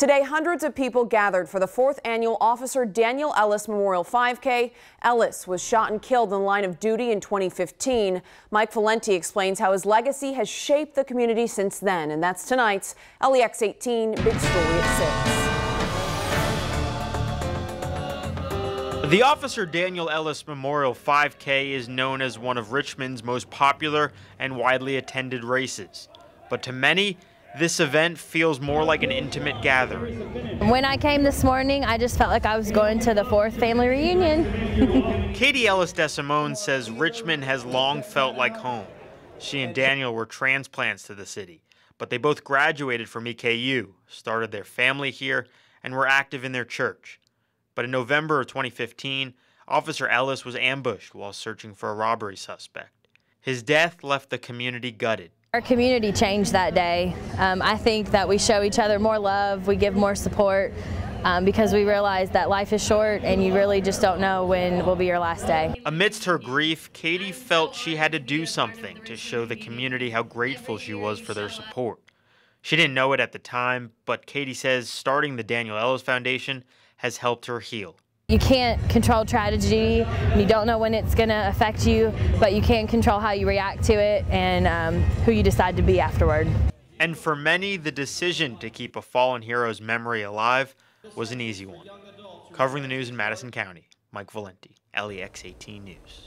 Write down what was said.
Today, hundreds of people gathered for the fourth annual Officer Daniel Ellis Memorial 5K. Ellis was shot and killed in the line of duty in 2015. Mike Valenti explains how his legacy has shaped the community since then. And that's tonight's LEX 18 Big Story at 6. The Officer Daniel Ellis Memorial 5K is known as one of Richmond's most popular and widely attended races. But to many, this event feels more like an intimate gathering. When I came this morning, I just felt like I was going to the fourth family reunion. Katie Ellis DeSimone says Richmond has long felt like home. She and Daniel were transplants to the city, but they both graduated from EKU, started their family here, and were active in their church. But in November of 2015, Officer Ellis was ambushed while searching for a robbery suspect. His death left the community gutted. Our community changed that day. Um, I think that we show each other more love, we give more support, um, because we realize that life is short and you really just don't know when will be your last day. Amidst her grief, Katie felt she had to do something to show the community how grateful she was for their support. She didn't know it at the time, but Katie says starting the Daniel Ellis Foundation has helped her heal. You can't control tragedy, you don't know when it's going to affect you, but you can control how you react to it and um, who you decide to be afterward. And for many, the decision to keep a fallen hero's memory alive was an easy one. Covering the news in Madison County, Mike Valenti, LEX 18 News.